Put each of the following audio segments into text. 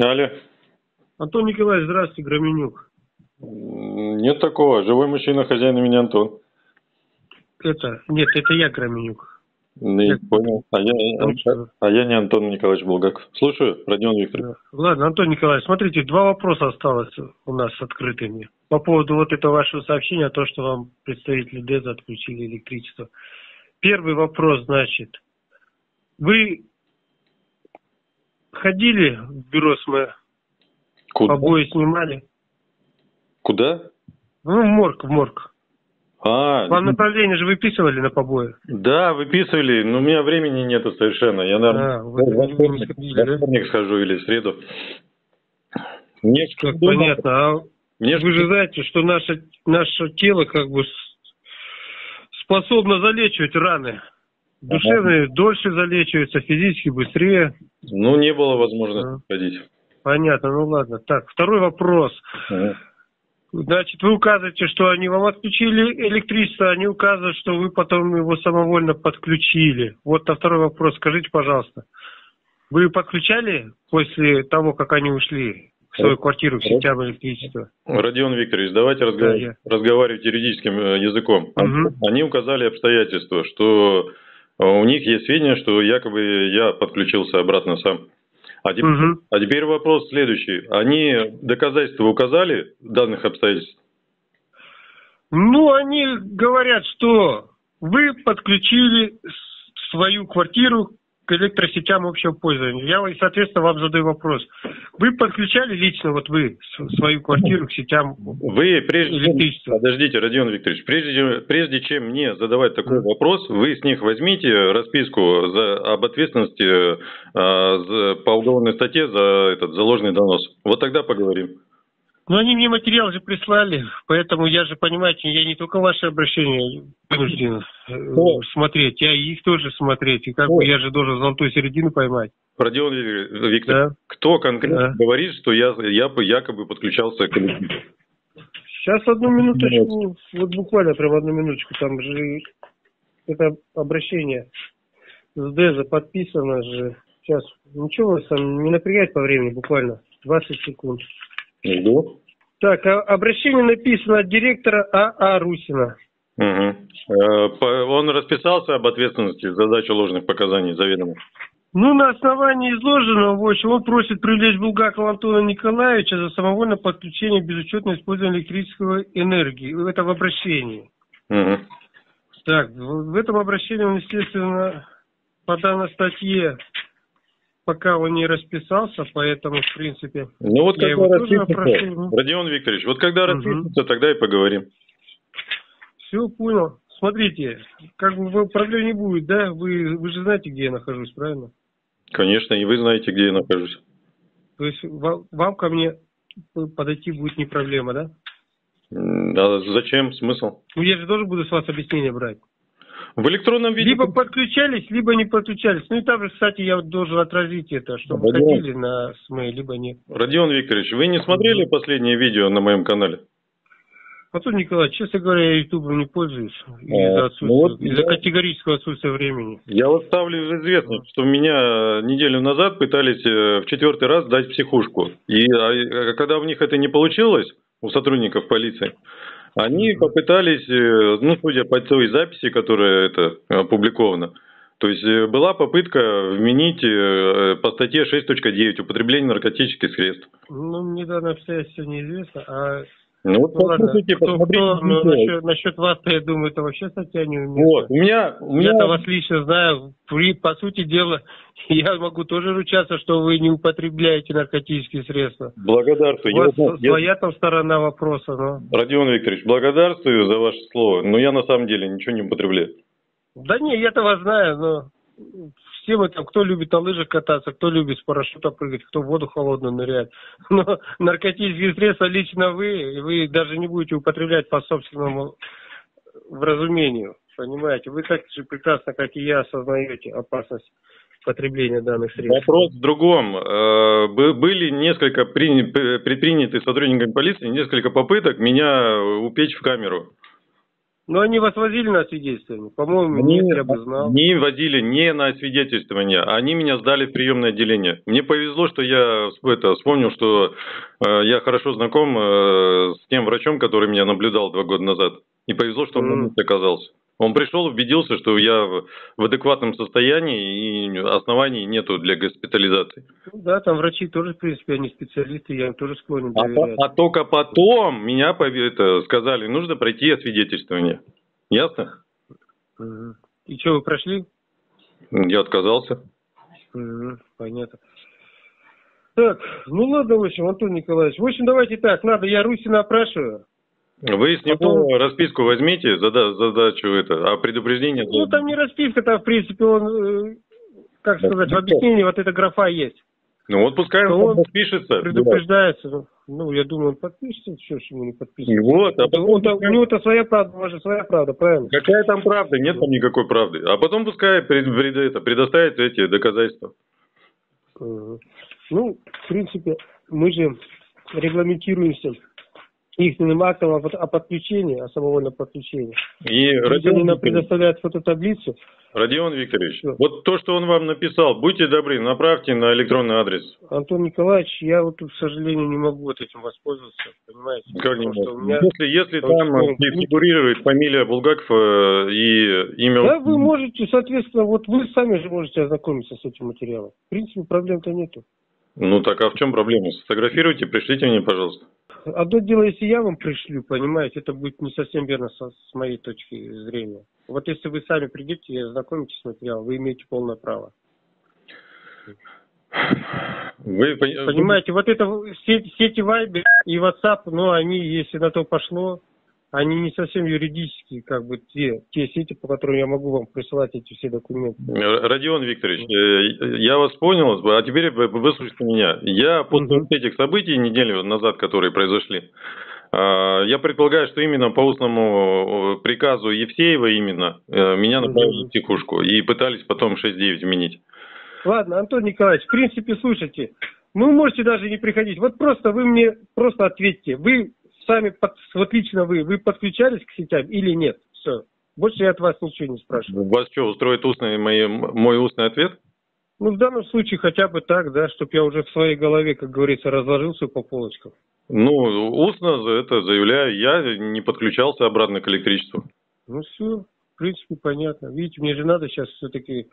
Алло. Антон Николаевич, здравствуйте, Громенюк. Нет такого. Живой мужчина, хозяин имени Антон. Это, нет, это я Громенюк. Не, Я- понял. А я, Там- а я не Антон Николаевич Булгаков. Слушаю, Родион Викторович. Ладно, Антон Николаевич, смотрите, два вопроса осталось у нас открытыми. По поводу вот этого вашего сообщения, то, что вам представители ДЭЗ отключили электричество. Первый вопрос, значит, вы ходили в бюро СМЭ, Куда? побои снимали? Куда? Ну, в морг, в морг. А, Вам направление же выписывали на побои? да, выписывали, но у меня времени нету совершенно. Я, наверное, А, во вы не вторник, сходили, во да? вторник схожу или в среду. Мне Как дома- понятно. А Мне Вы же знаете, что наше, наше тело как бы способно залечивать раны. Душевные дольше залечиваются, физически быстрее. Ну, не было возможности ходить. Понятно, ну ладно. Так, второй вопрос. Ага. Значит, вы указываете, что они вам отключили электричество, они указывают, что вы потом его самовольно подключили. Вот на второй вопрос. Скажите, пожалуйста, вы подключали после того, как они ушли в свою квартиру к сетям электричества? Родион Викторович, давайте разгов- Да, я. разговаривать юридическим э, языком. Мгм. Они указали обстоятельства, что у них есть сведения, что якобы я подключился обратно сам. А теперь, Мгм. а теперь вопрос следующий. Они доказательства указали данных обстоятельств? Ну, они говорят, что вы подключили свою квартиру к электросетям общего пользования. Я, соответственно, вам задаю вопрос. Вы подключали лично, вот вы, свою квартиру к сетям? Вы прежде чем... Электричество. Подождите, Родион Викторович, прежде, прежде чем мне задавать такой вопрос, вы с них возьмите расписку за, об ответственности э, за- по уголовной статье за этот за ложный донос. Вот тогда поговорим. Ну, они мне материал же прислали, поэтому я же, понимаете, я не только ваши обращения вынужден э, О. смотреть, я и их тоже смотреть. И как О. бы я же должен золотую середину поймать. Родион Ви- Викторович, Да. кто конкретно Да. говорит, что я, я бы якобы подключался к? Сейчас одну минуточку, вот буквально прям одну минуточку, там же это обращение с Деза подписано же. Сейчас, ничего вас там не напрягать по времени, буквально 20 секунд. Жду. Так, а- обращение написано от директора АА Русина. Мгм. Э, по- Он расписался об ответственности за дачу ложных показаний заведомо. Ну, на основании изложенного, в общем, он просит привлечь Булгакова Антона Николаевича за самовольное подключение безучетного использования электрической энергии. Это в обращении. Мгм. Так, в этом обращении он, естественно, по данной статье пока он не расписался, поэтому, в принципе, Ну вот Я его тоже опрошу. Родион Викторович, вот когда Мгм. распишется, тогда и поговорим. все понял. Смотрите, как бы проблем не будет, да? Вы, вы же знаете, где я нахожусь, правильно? Конечно, и вы знаете, где я нахожусь. То есть ва- вам ко мне подойти будет не проблема, да? М, А зачем? Смысл? Ну, я же тоже буду с вас объяснение брать. В электронном виде... Либо подключались, либо не подключались. Ну и там же, кстати, я вот должен отразить это, что вы Родион. хотели на СМЭ, либо нет. Родион Викторович, вы не смотрели последнее видео на моем канале? Антон Николаевич, честно говоря, я ютубом не пользуюсь А, из-за отсутствия, ну вот из-за категорического отсутствия времени. Я вот ставлю в известность, что меня неделю назад пытались э, в четвертый раз дать психушку. И а, э, когда у них это не получилось, у сотрудников полиции, они попытались, э, ну, судя по той записи, которая это опубликована, то есть э, была попытка вменить э, по статье 6.9 употребление наркотических средств. Ну, мне данное обстоятельство неизвестно, а Ну вот ну, послушайте, кто, посмотрите кто, ну, насчет, насчет вас-то, я думаю, это вообще статья не Вот, у меня, у меня Я-то вас лично знаю. При, по сути дела, я могу тоже ручаться, что вы не употребляете наркотические средства. благодарствую. У вас я- своя там сторона вопроса, но... Родион Викторович, благодарствую за ваше слово, но я на самом деле ничего не употребляю. Да не, я-то вас знаю, но все мы там, кто любит на лыжах кататься, кто любит с парашюта прыгать, кто в воду холодную ныряет. Но наркотические средства лично вы, и вы даже не будете употреблять по собственному вразумению. Понимаете, вы так же прекрасно, как и я, осознаете опасность потребления данных средств. Вопрос в другом. Э, бы- Были несколько предприняты сотрудниками полиции несколько попыток меня упечь в камеру. Ну, они вас возили на свидетельствование? По-моему, Они, нет, я бы знал. они возили не на свидетельствование, они меня сдали в приемное отделение. Мне повезло, что я это, вспомнил, что э, я хорошо знаком э, с тем врачом, который меня наблюдал два года назад. И повезло, что он месте оказался. Он пришел, убедился, что я в адекватном состоянии и оснований нету для госпитализации. Ну Да, там врачи тоже, в принципе, они специалисты, я им тоже склонен А, доверять. по- а только потом меня это, сказали, нужно пройти освидетельствование. Ясно? Мгм. И что, вы прошли? Я отказался. Понятно. Так, ну ладно, в общем, Антон Николаевич. В общем, давайте так, надо, я Русина опрашиваю. Вы с него Потом- расписку возьмите, зада- задачу это, а предупреждение... Ну, там не расписка, там, в принципе, он, э, как Да, сказать, в объяснении вот эта графа есть. Ну вот пускай он, он подпишется. Предупреждается. Ну, Ну, я думаю, он подпишется, что ж ему не И подпишется. вот, а потом пускай- у него-то своя правда, у вас же своя правда, правильно? Какая там правда? Нет там никакой правды. А потом пускай пред- пред- это, предоставит эти доказательства. Ну, в принципе, мы же регламентируемся их актом о под- о подключении, о самовольном подключении. И Родион нам Викторович, предоставляют фототаблицу, Родион Викторович, Что? вот то, что он вам написал, будьте добры, направьте на электронный адрес. Антон Николаевич, я вот, к сожалению, не могу вот этим воспользоваться, понимаете? Как не Потому что может? у меня- Если, если потому там э, фигурирует фамилия Булгаков э, и имя... Да, вы можете, соответственно, вот вы сами же можете ознакомиться с этим материалом. В принципе, проблем-то нету. Ну так а в чем проблема? Сфотографируйте, пришлите мне, пожалуйста. Одно дело, если я вам пришлю, понимаете, это будет не совсем верно со- с моей точки зрения. Вот если вы сами придете и ознакомитесь с материалом, вы имеете полное право. Вы пони- Понимаете, вот это сети, сети Viber и WhatsApp, ну, они, если на то пошло, они не совсем юридические, как бы, те, те сети, по которым я могу вам присылать эти все документы. Э, Родион Викторович, э, я вас понял, а теперь вы- выслушайте меня. Я после вот этих событий неделю назад, которые произошли, а, я предполагаю, что именно по устному э, приказу Евсеева именно э, меня направили в психушку и пытались потом 6-9 вменить. Ладно, Антон Николаевич, в принципе, слушайте, ну, вы можете даже не приходить. Вот просто вы мне просто ответьте, вы сами, под- вот лично вы, вы подключались к сетям или нет? Все. Больше я от вас ничего не спрашиваю. Вас что, устроит устный, мои- мой устный ответ? Ну, в данном случае хотя бы так, да, чтобы я уже в своей голове, как говорится, разложил все по полочкам. Ну, устно это заявляю, я не подключался обратно к электричеству. Ну, все, в принципе, понятно. Видите, мне же надо сейчас все-таки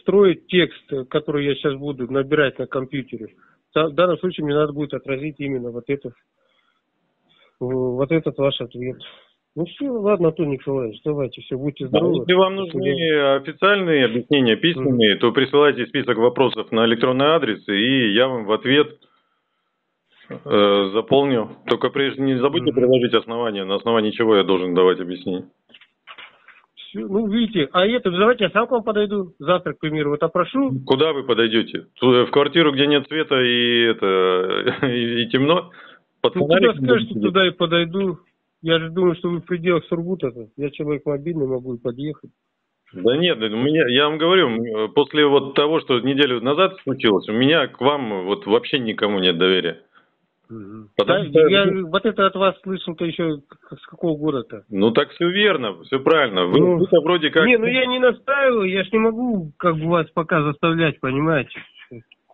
строить текст, который я сейчас буду набирать на компьютере. В данном случае мне надо будет отразить именно вот это, вот этот ваш ответ. Ну все, ладно, Антон Николаевич, давайте, все, будьте здоровы. Если вам нужны официальные объяснения, письменные, то присылайте список вопросов на электронный адрес, и я вам в ответ э, заполню. Только прежде не забудьте приложить основания, на основании чего я должен давать объяснение. Всё, ну, видите, а это, давайте я сам к вам подойду завтра, к примеру, вот опрошу. Куда вы подойдете? В квартиру, где нет света и это и, и темно? Под Ну, куда скажете, туда и подойду. Я же думаю, что вы в пределах Сургута-то. Я человек мобильный, могу и подъехать. Да нет, у меня, я вам говорю, после вот того, что неделю назад случилось, у меня к вам вот вообще никому нет доверия. Потому Да, что- я вот это от вас слышал-то еще с какого года-то? Ну так все верно, все правильно. Вы, Ну, вы-то вроде как... Не, ну я не настаиваю, я ж не могу как бы вас пока заставлять, понимаете?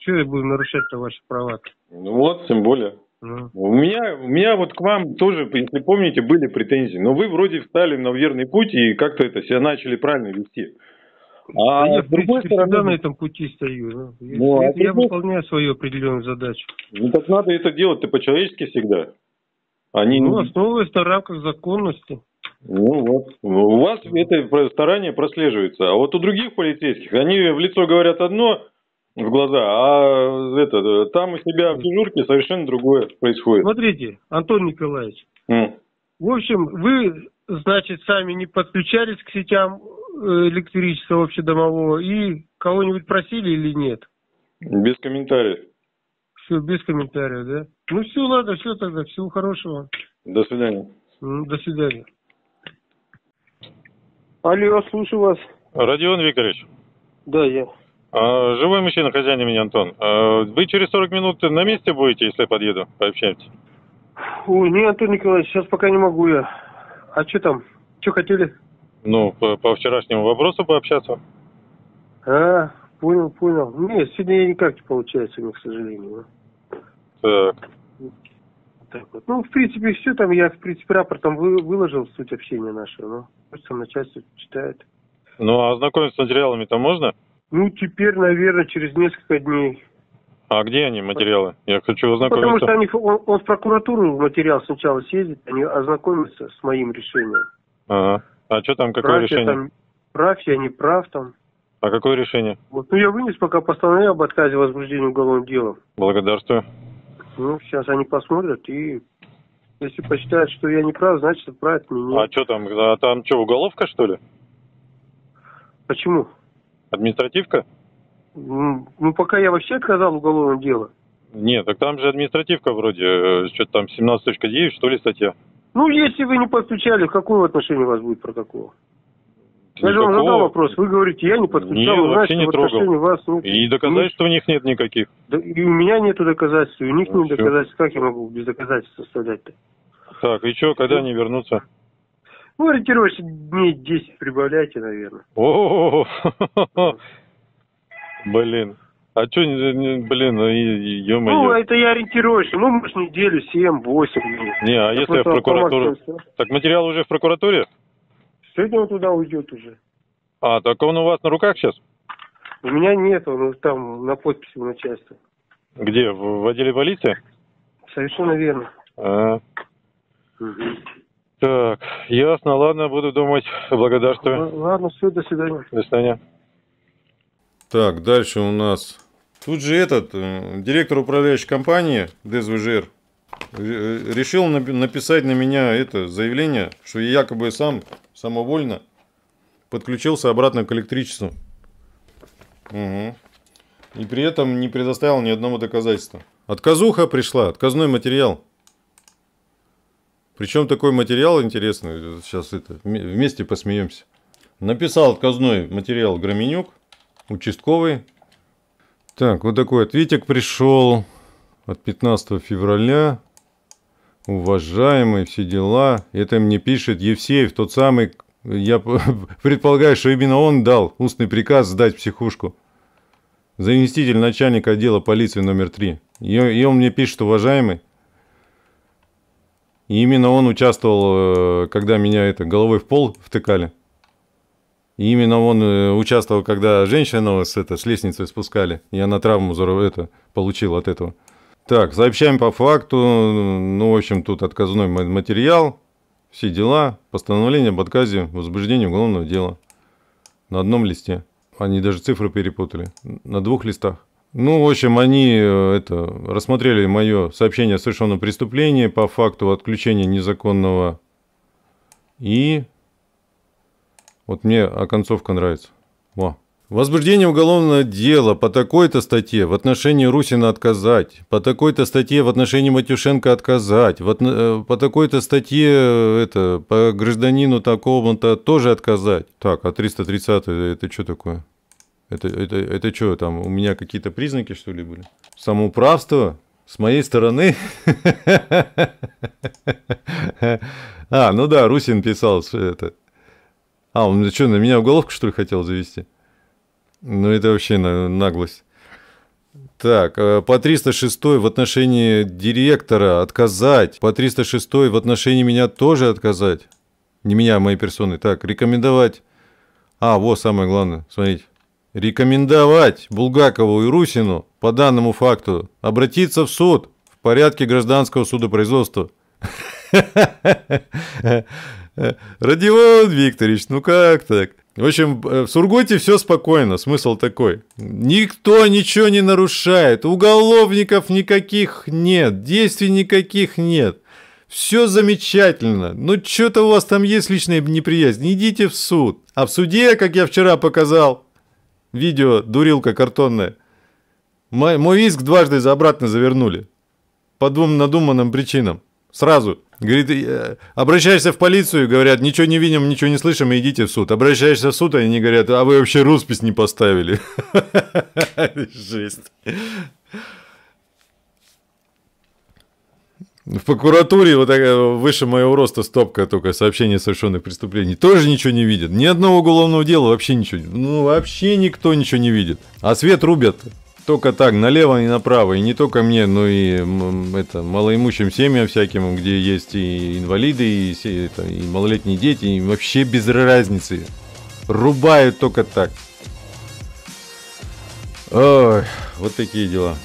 Что я буду нарушать-то ваши права? Ну вот, тем более. Ну. У меня, у меня вот к вам тоже, если помните, были претензии. Но вы вроде встали на верный путь и как-то это себя начали правильно вести. А Да я, с в другой принципе, всегда на стороны, этом пути стою. ну. Я, Ну, а я- с я другой- выполняю свою определенную задачу. ну так надо это делать-то по-человечески всегда. Они, Ну, основываясь на рамках законности. ну вот, у вас это старание прослеживается. А вот у других полицейских, они в лицо говорят одно в глаза, а это, там у себя в дежурке совершенно другое происходит. Смотрите, Антон Николаевич, М. В общем, вы, значит, сами не подключались к сетям э, электричества общедомового и кого-нибудь просили или нет? Без комментариев. Все, без комментариев, да? Ну все, ладно, все тогда, всего хорошего. До свидания. М, До свидания. Алло, слушаю вас. Родион Викторович, Да, я. А, живой мужчина, хозяин меня Антон. А, Вы через 40 минут на месте будете, если я подъеду, пообщаемся? Ой, не, Антон Николаевич, сейчас пока не могу я. А что там? Что хотели? Ну, по, по вчерашнему вопросу пообщаться. А, понял, понял. Нет, сегодня никак не получается, мне, к сожалению. Так, Так вот. Ну, в принципе, все там, я, в принципе, рапортом вы, выложил суть общения нашего, но пусть там начальство читает. ну а ознакомиться с материалами-то можно? Ну, теперь, наверное, через несколько дней. А где они, материалы? Я хочу Ну, Потому ознакомиться. что они, он, он в прокуратуру материал сначала съездит, они ознакомятся с моим решением. Ага. А что там, какое прав решение? Я там, прав я, не прав там. А какое решение? Вот. Ну, я вынес пока постановление об отказе возбуждения уголовного дела. Благодарствую. Ну, сейчас они посмотрят и если посчитают, что я не прав, значит, отправят меня. А что там? А там что, уголовка, что ли? Почему? Административка? Ну, пока я вообще отказал уголовное дело. Нет, так там же административка вроде, что-то там 17.9, что ли, статья? Ну, если вы не подключали, в каком отношении у вас будет протокол? Я же вам задал вопрос, вы говорите, я не подключал, Нет, вообще не трогал. вас нет. И доказательств у них нет никаких. Да, и у меня нету доказательств, и у них Ну, нет всё. доказательств. Как я могу без доказательств составлять-то? Так, и что, когда они вернутся? Ну, ориентировочно дней 10 прибавляйте, наверное. О, блин. А что, блин, и- и- Ну, это я ориентировочно, ну, может, неделю, 7-8 дней. Не, а если я в прокуратуру... Так материал уже в прокуратуре? Сегодня он туда уйдет уже. А, так он у вас на руках сейчас? У меня нет, он там на подписи у начальства. Где, в, отделе полиции? Совершенно верно. А, так, ясно, ладно, буду думать. Благодарствую. Л- Ладно, все, до свидания. До свидания. Так, дальше у нас. Тут же этот, э, директор управляющей компании ДСВЖР э, решил напи- написать на меня это заявление, что я якобы сам самовольно подключился обратно к электричеству. Мгм. И при этом не предоставил ни одного доказательства. Отказуха пришла, отказной материал. Причем такой материал интересный, сейчас это вме- вместе посмеемся. Написал отказной материал Громенюк, участковый. Так, вот такой ответик пришел от 15 февраля. Уважаемый, все дела. Это мне пишет Евсеев, тот самый, я предполагаю, что именно он дал устный приказ сдать психушку. Заместитель начальника отдела полиции номер 3. И, и он мне пишет, уважаемый, и именно он участвовал, э, когда меня это головой в пол втыкали. И именно он э, участвовал, когда женщину с, это, с лестницы спускали. И она травму это, получила от этого. Так, сообщаем по факту. Ну, в общем, тут отказной ма- материал. Все дела. Постановление об отказе возбуждения уголовного дела. На одном листе. Они даже цифры перепутали. На двух листах. Ну, в общем, они э, это, рассмотрели мое сообщение о совершенном преступлении по факту отключения незаконного. И вот мне оконцовка нравится. Во. Возбуждение уголовного дела по такой-то статье в отношении Русина отказать, по такой-то статье в отношении Матюшенко отказать, в отно- э, по такой-то статье э, это, по гражданину такому-то тоже отказать. Так, а 330 это что такое? Это, это, это что, там у меня какие-то признаки, что ли, были? Самоуправство? С моей стороны? А, ну да, Русин писал, это... А, он что, на меня уголовку, что ли, хотел завести? Ну, это вообще на- наглость. Так, э, по 306 в отношении директора отказать. По 306 в отношении меня тоже отказать. Не меня, а моей персоны. Так, рекомендовать. А, вот самое главное, смотрите. Рекомендовать Булгакову и Русину по данному факту обратиться в суд в порядке гражданского судопроизводства. Родион Викторович, ну как так? В общем, э, в Сургуте все спокойно, смысл такой. Никто ничего не нарушает, уголовников никаких нет, действий никаких нет. Все замечательно. Ну, что-то у вас там есть личная неприязнь. Идите в суд. А в суде, как я вчера показал, видео дурилка картонная, мой, мой иск дважды за обратно завернули. По двум надуманным причинам. Сразу. Говорит, э, обращаешься в полицию, говорят, ничего не видим, ничего не слышим, идите в суд. Обращаешься в суд, они говорят, а вы вообще роспись не поставили. Жесть. В прокуратуре вот такая выше моего роста стопка только сообщения совершенных преступлений. Тоже ничего не видят. Ни одного уголовного дела вообще ничего. Ну, вообще никто ничего не видит. А свет рубят только так, налево и направо. И не только мне, но и это, малоимущим семьям всяким, где есть и инвалиды, и, это, и малолетние дети. И вообще без разницы. Рубают только так. Ой, вот такие дела.